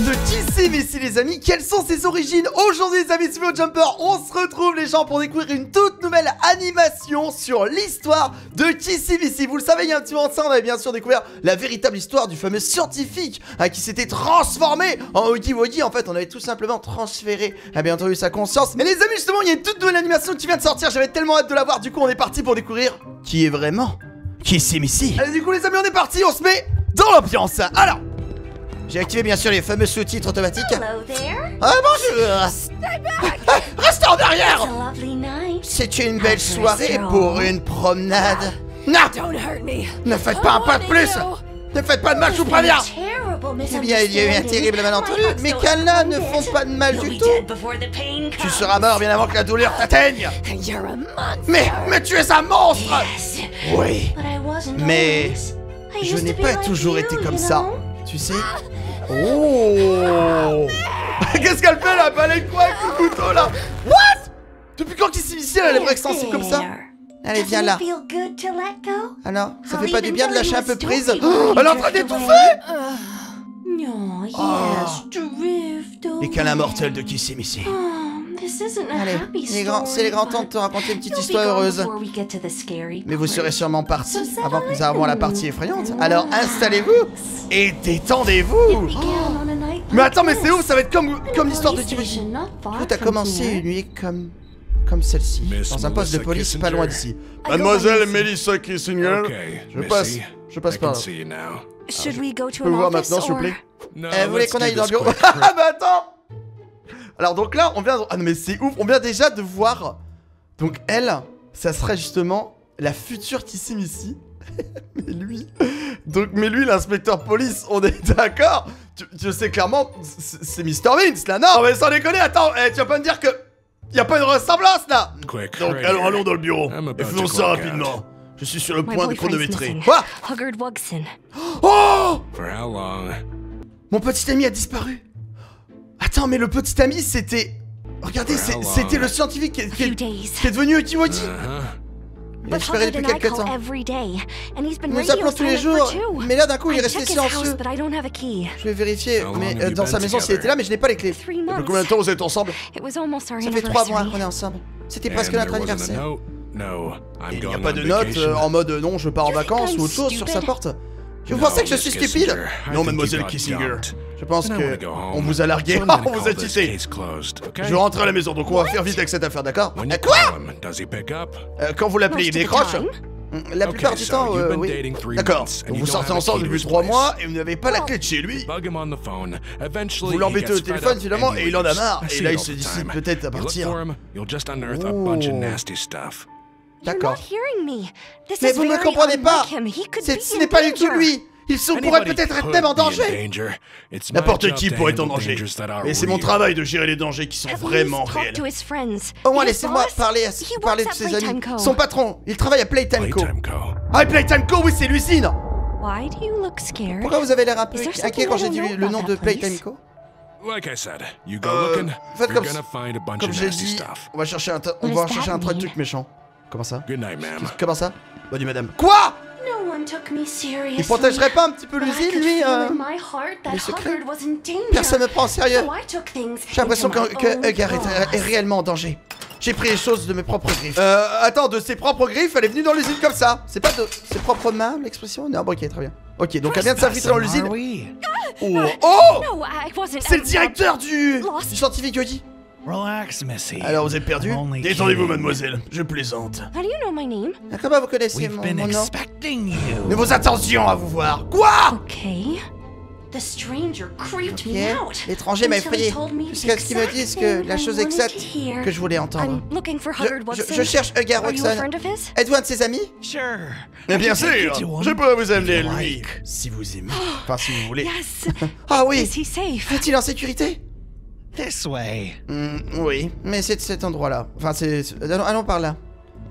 de Kissy Missy les amis Quelles sont ses origines Aujourd'hui les amis sur Jumper On se retrouve les gens pour découvrir une toute nouvelle animation sur l'histoire de Kissy Missy. Vous le savez il y a un petit moment de ça on avait bien sûr découvert la véritable histoire du fameux scientifique hein, Qui s'était transformé en Woogie Woogie En fait on avait tout simplement transféré a bien entendu sa conscience. Mais les amis justement il y a une toute nouvelle animation qui vient de sortir J'avais tellement hâte de la voir. Du coup on est parti pour découvrir qui est vraiment Kissy Missy. Allez du coup les amis on est parti on se met dans l'ambiance. Alors j'ai activé bien sûr les fameux sous-titres automatiques. Ah bonjour Restez en arrière. C'est une belle soirée pour une promenade. Non. Ne faites pas un pas de plus Ne faites pas de mal, je vous préviens Eh bien, il y a eu un terrible malentendu, mais qu'Allah ne font pas de mal du tout. Tu seras mort bien avant que la douleur t'atteigne. Mais, mais tu es un monstre. Oui, Mais je n'ai pas toujours été comme ça. Tu sais Oh. Qu'est-ce qu'elle fait là? Elle balai quoi avec le couteau là? What? Depuis quand qu'il s'initie elle a les bras extensibles comme ça? Allez, viens là. Ah non, ça fait pas du bien de lâcher un peu prise. Oh, elle est en train d'étouffer! Yes, drift Les câlins mortels de Kissy Missy. Oh, Allez, les grands- c'est les grands temps de te raconter une petite histoire heureuse. Mais vous serez sûrement partis avant que nous arrivions à la partie effrayante. Alors installez-vous et détendez-vous. Mais attends, mais c'est ouf, ça va être comme, comme l'histoire de Kissy. Tout a commencé une nuit comme comme celle-ci, dans un poste de police pas loin d'ici. Mademoiselle Melissa Kissinger. Okay, Je passe, je passe par là. see you now. Should we go to Je peux an voir office maintenant, s'il vous or- plaît? No, Eh, vous voulez qu'on aille dans le bureau? Ah bah attends Alors donc là, on vient... de- Ah non mais c'est ouf, on vient déjà de voir... Donc elle, ça serait justement la future Kissy Missy. mais lui... Donc, mais lui, l'inspecteur police, on est d'accord tu, tu sais clairement, c'est Mr. Vince là, non mais sans déconner, attends, eh, tu vas pas me dire que... Y a pas une ressemblance là Quick, Donc allons dans le bureau, et to faisons ça rapidement. Je suis sur le My point de chronométrer. Quoi Huggard Wugson. Oh For how long? Mon petit ami a disparu. Attends, mais le petit ami, c'était. Regardez, c'était le scientifique qui, est devenu Ukiwati. Uh-huh. Il a But disparu Huggard depuis quelques call temps. every day, and he's been Nous appelons tous les jours, mais là d'un coup il est resté silencieux. house, but I don't have a key. Je vais vérifier, long mais euh, dans sa maison s'il together? était là, mais je n'ai pas les clés. Depuis combien de temps vous êtes ensemble It was almost our Ça fait trois mois anniversary. qu'on est ensemble. C'était presque notre anniversaire. Et Il n'y a going pas de note euh, en mode non, je pars en vacances ou autre chose sur sa porte. Vous pensez que je suis stupide? Non, mademoiselle Kissinger. Je pense que on vous a largué. On vous a okay? Je rentre à la maison, donc on va faire vite avec cette affaire, d'accord? Euh, Quoi? Euh, Quand vous l'appelez, il décroche? Mm, La plupart du temps, euh, oui. D'accord. vous sortez ensemble depuis trois mois et vous n'avez pas la clé de chez lui. Vous l'embêtez au téléphone finalement and he et il en a marre. Et là il se décide peut-être à partir. D'accord. Mais is vous ne comprenez pas Ce in n'est pas du tout danger. lui Il se pourrait peut-être être même en danger danger. It's my N'importe job qui to pourrait être en danger. Et c'est mon travail de gérer les dangers qui sont vraiment réels. to his friends. Au moins His laissez-moi boss, parler, à, he parler de works at ses amis. Son patron, il travaille à Playtime Co. Ah, Playtime Co, oui, c'est l'usine Why do you look scared? Pourquoi vous avez l'air un peu inquiet quand j'ai dit le nom de? Playtime Co? Like I said, you go Euh, looking, faites you're comme, gonna find a bunch comme of j'ai nasty dit, stuff. on va chercher un, on va chercher trucs méchants. Comment ça Good night, ma'am. Comment ça Bonne nuit madame. Quoi No one took me seriously. Il protégerait pas un petit peu l'usine lui euh les secrets. Personne me prend au sérieux. J'ai l'impression que, que Edgar est, réellement en danger. J'ai pris les choses de mes propres griffes. Euh, attends, de ses propres griffes, elle est venue dans l'usine comme ça. C'est pas de ses propres mains, l'expression Non, bon, ok, très bien. Ok, donc elle vient de s'infiltrer dans l'usine. Oh, oh No, I wasn't. C'est le directeur du, du scientifique Yodi. Relax, Missy. Alors vous êtes perdu Détendez-vous, mademoiselle. Je plaisante. How do you know my name? Ah, Comment vous connaissez We've mon, been mon nom? expecting you. Mais vos attentions à vous voir. Quoi? Okay. The stranger creeped Ok, me out. l'étranger m'a effrayé. Jusqu'à ce qu'ils me disent que la chose exacte que je voulais entendre. Je, je- je cherche Edgar Watson. Êtes-vous un de ses amis? Sure. Bien sûr, je peux vous amener lui. Si vous aimez. Enfin, si vous voulez. Ah oui Is he safe? Est-il en sécurité? This way. Hmm, Oui, mais c'est de cet endroit-là. Enfin, c'est... Allons, allons par là.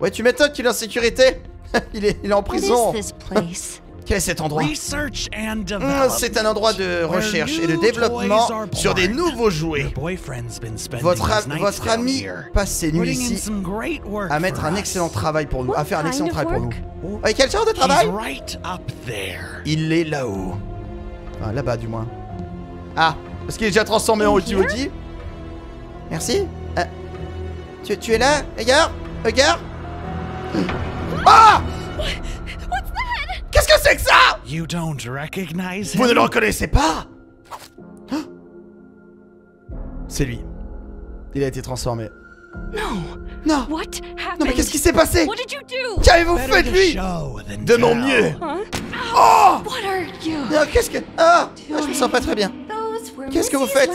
Ouais, tu m'étonnes qu'il est en sécurité il, est, il est en What prison. is this place? Quel est cet endroit? Research and development. C'est un endroit de where recherche et de new développement toys are sur des born. nouveaux jouets. Your boyfriend's been spending Votre, ami passe ses nuits putting in ici some great work à mettre un excellent travail pour nous, à What faire un kind excellent of travail pour work? nous. Et quel genre de He's travail? right up there. Il est là-haut. Enfin, là-bas du moins. Ah, Parce qu'il est déjà transformé en Odi. Merci. Euh, tu, tu es là Regarde Regarde Ah Qu'est-ce que c'est que ça? You don't recognize him? Vous ne le reconnaissez pas? Ah C'est lui. Il a été transformé. No. Non What Non happened? mais qu'est-ce qui s'est passé? What did you do? Qu'avez-vous fait de to lui? De mon mieux Huh? Oh What are you? Non, qu'est-ce que... Ah Je me sens pas très bien. Qu'est-ce que vous faites?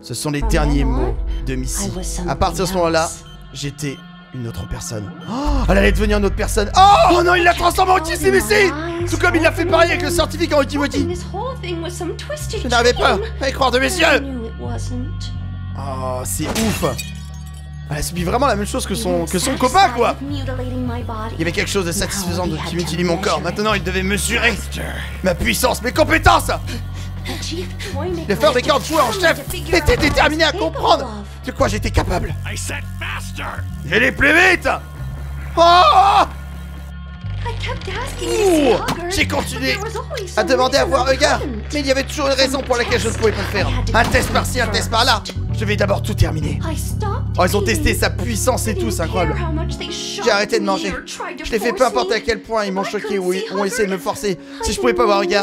Ce sont les derniers mots de Missy. À partir de ce moment-là, j'étais une autre personne. Oh, elle allait devenir une autre personne. Oh, non, il l'a transformé en Kissy Missy Tout comme il l'a fait pareil avec le scientifique en twisted Je n'arrivais pas à y croire de mes yeux. Oh, c'est ouf. Elle a subi vraiment la même chose que son, que son copain, quoi. Il y avait quelque chose de satisfaisant de, qui to mon corps. Maintenant, il devait mesurer ma puissance, mes compétences. Le faire des gardes joueurs en chef était déterminé à comprendre de quoi j'étais capable. I said faster! Je vais plus vite. Oh j'ai continué à demander à voir couldn't. Mais il y avait toujours une raison pour laquelle je ne pouvais pas le faire. Un test par-ci, un test par-là. Je vais d'abord tout terminer. Oh, ils ont testé sa puissance et tout, c'est incroyable. J'ai arrêté de manger. Je l'ai fait peu importe à quel point ils m'ont choqué ou ils ont essayé de me forcer. Si je pouvais pas voir live.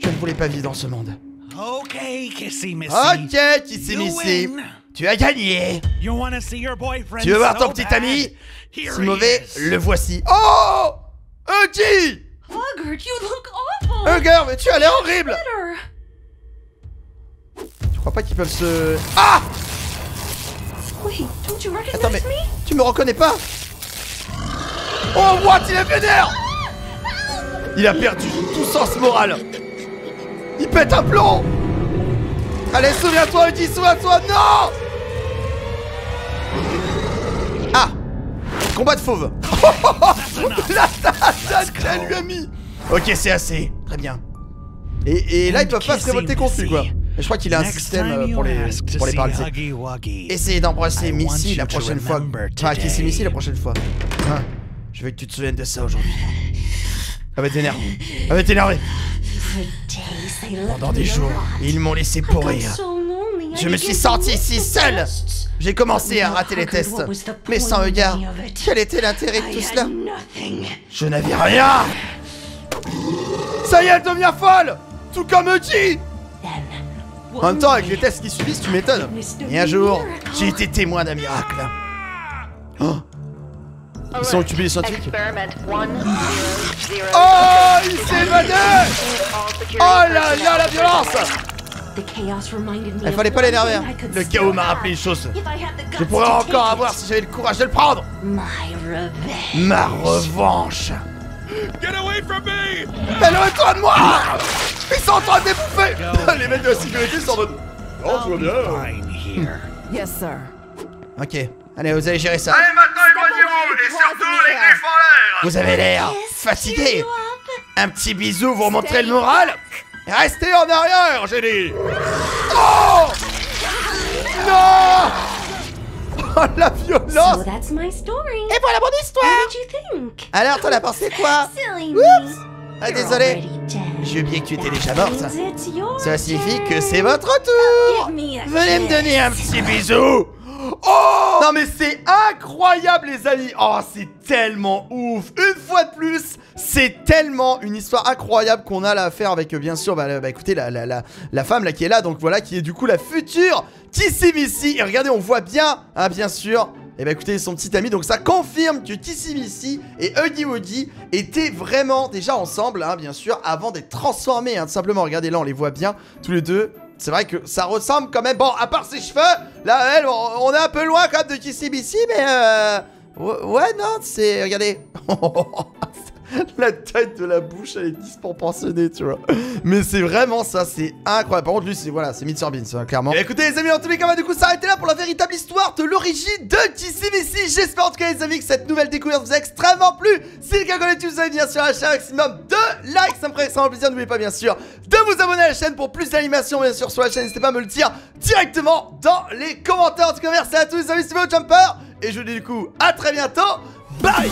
Je ne voulais pas vivre dans ce monde. Okay, Kissy Missy. Ok, Kissy Missy. Tu as gagné. You wanna see your boyfriend Tu veux voir so ton petit bad? ami? Si mauvais, is. le voici. Oh Huggy Hugger, you look awful. Hugger, mais tu as l'air horrible. Je crois pas qu'ils peuvent se... Ah Wait, don't you recognize Attends, mais me? tu me reconnais pas? Oh, what Il est vénère Il a perdu tout sens moral Il pète un plomb Allez, souviens-toi, Huggy, souviens-toi Non Ah Combat de fauve La tâche qu'elle lui a mis Ok, c'est assez. Très bien. Et, et là, ils peuvent pas se révolter contre lui, quoi. Je crois qu'il a un système euh, pour les, pour les paralyser. Essayez d'embrasser Missy la prochaine fois. Enfin, Kissy. Missy la prochaine fois? Hein? Je veux que tu te souviennes de ça aujourd'hui. Elle va t'énerver. Elle va t'énerver. Pendant des jours, ils m'ont laissé pourrir. Je me suis senti si seul. J'ai commencé à rater les tests. Mais sans regard, quel était l'intérêt de tout cela? Je n'avais rien Ça y est, elle devient folle Tout comme Then, En même temps, avec les tests qui subissent, tu m'étonnes. Et un jour, j'ai été témoin d'un miracle. Oh Ils sont occupés les scientifiques. Experiment 100. Oh Il s'est me Il fallait pas l'énerver. hein. Le chaos m'a rappelé une chose. Je pourrais encore avoir si j'avais le courage de le prendre. My revenge. Ma revanche. Get away from me! Elle retourne moi Ils sont en train de m'ébouffer Les mecs de la sécurité sont en mode... Oh, tout va bien. Yes, sir. Ok, allez, vous allez gérer ça. Allez maintenant éloignez-vous et surtout les griffes en l'air Vous avez l'air fatigué. Un petit bisou vous remontrez le moral. Restez en arrière, j'ai dit. Oh Non Oh la violence So that's my story. Et voilà mon histoire What did you think? Alors, t'en as pensé quoi? Silly Oups. Ah, désolé. dead. J'ai oublié que tu étais déjà morte. Ça signifie que c'est votre tour Venez me donner un petit bisou Oh Non mais c'est incroyable les amis Oh c'est tellement ouf Une fois de plus c'est tellement une histoire incroyable qu'on a là à faire avec euh, bien sûr bah, bah, écoutez la, la, la, la femme là qui est là donc voilà qui est du coup la future Kissy Missy et regardez on voit bien hein, bien sûr et bah écoutez son petit ami donc ça confirme que Kissy Missy et Huggy Wuggy étaient vraiment déjà ensemble hein, bien sûr avant d'être transformés hein, simplement regardez là on les voit bien tous les deux c'est vrai que ça ressemble quand même. Bon, à part ses cheveux, là, elle, on, est un peu loin quand même de Kissy Missy, mais euh. Ouais, non, c'est. Regardez. la taille de la bouche, elle est disproportionnée, tu vois. Mais c'est vraiment ça, c'est incroyable. Par contre, lui, c'est voilà, c'est ça, clairement. Écoutez, les amis, en tous les cas, du coup s'arrêter là pour la véritable histoire de l'origine de Missy. J'espère en tout cas, les amis, que cette nouvelle découverte vous a extrêmement plu. Si le cas, connaît vous avez bien sûr lâché un maximum de likes. Ça me ferait extrêmement plaisir. N'oubliez pas, bien sûr, de vous abonner à la chaîne pour plus d'animations, bien sûr, sur la chaîne. N'hésitez pas à me le dire directement dans les commentaires. En tout cas, merci à tous, les amis, c'était Jumper. Et je vous dis du coup, à très bientôt. Bye